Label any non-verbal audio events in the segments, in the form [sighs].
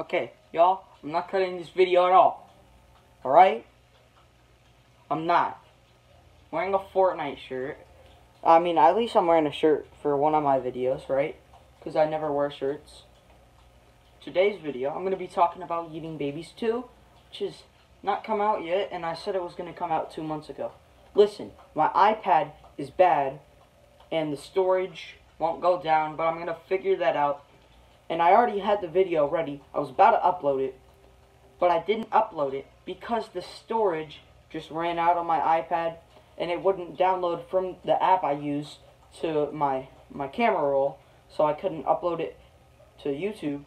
Okay, y'all, I'm not cutting this video at all. Alright? I'm not. Wearing a Fortnite shirt. I mean, at least I'm wearing a shirt for one of my videos, right? Because I never wear shirts. Today's video, I'm going to be talking about Yeeting Babies 2, which is not come out yet, and I said it was going to come out two months ago. Listen, my iPad is bad, and the storage won't go down, but I'm going to figure that out and I already had the video ready. I was about to upload it, but I didn't upload it because the storage just ran out on my iPad and it wouldn't download from the app I use to my my camera roll, so I couldn't upload it to YouTube.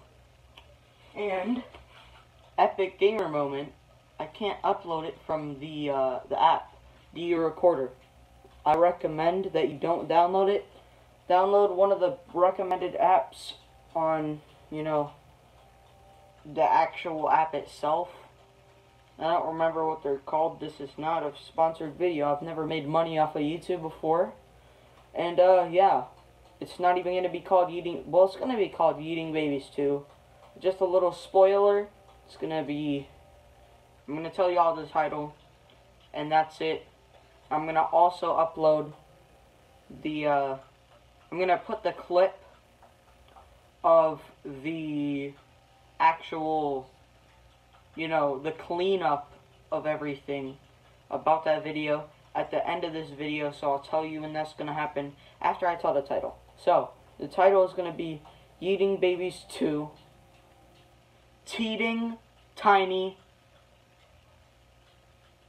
And Epic Gamer Moment, I can't upload it from the uh, the app, the recorder. I recommend that you don't download it. Download one of the recommended apps on, you know, the actual app itself. I don't remember what they're called. This is not a sponsored video. I've never made money off of YouTube before. And, uh, yeah. It's not even going to be called Yeeting... Well, it's going to be called Yeeting Babies 2. Just a little spoiler. It's going to be... I'm going to tell you all the title. And that's it. I'm going to also upload the, uh... I'm going to put the clip of the actual, you know, the cleanup of everything about that video at the end of this video, so I'll tell you when that's going to happen after I tell the title. So, the title is going to be Yeeting Babies 2, Teeting Tiny,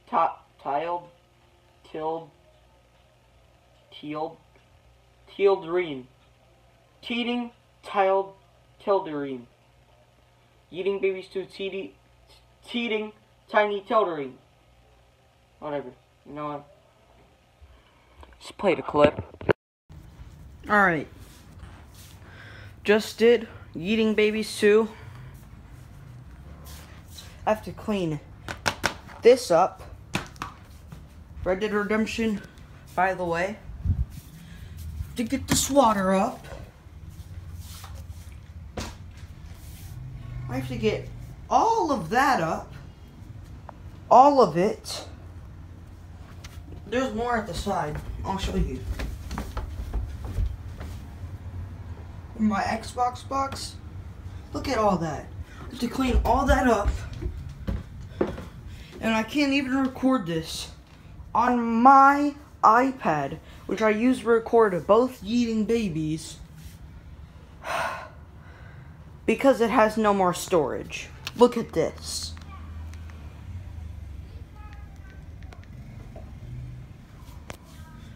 top Tiled, Tilled, Tealed, Teal Dream, Teeting tiled tilderine. Yeeting babies to teeting tiny tilderine. Whatever. You know what? Just play the clip. Alright. Just did Yeeting Babies 2. I have to clean this up. Red Dead Redemption, by the way. To get this water up. I have to get all of that up. All of it. There's more at the side. I'll show you. My Xbox box. Look at all that. I have to clean all that up. And I can't even record this on my iPad, which I use to record both Yeeting Babies because it has no more storage. Look at this.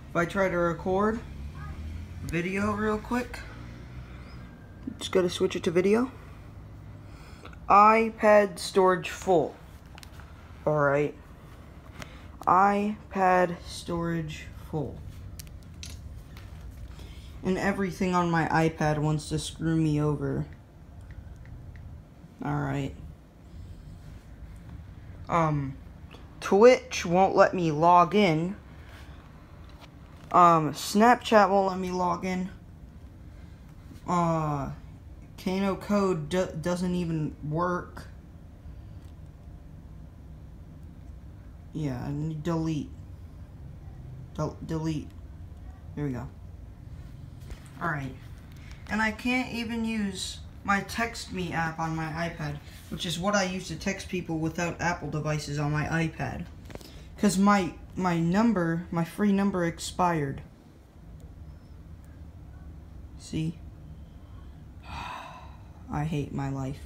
If I try to record video real quick, just gotta switch it to video. iPad storage full. Alright. iPad storage full. And everything on my iPad wants to screw me over. Alright. Um, Twitch won't let me log in. Um, Snapchat won't let me log in. Uh, Kano code do doesn't even work. Yeah, delete. Del delete. There we go. Alright. And I can't even use my Text Me app on my iPad, which is what I use to text people without Apple devices on my iPad. Because my, my number, my free number expired. See? [sighs] I hate my life.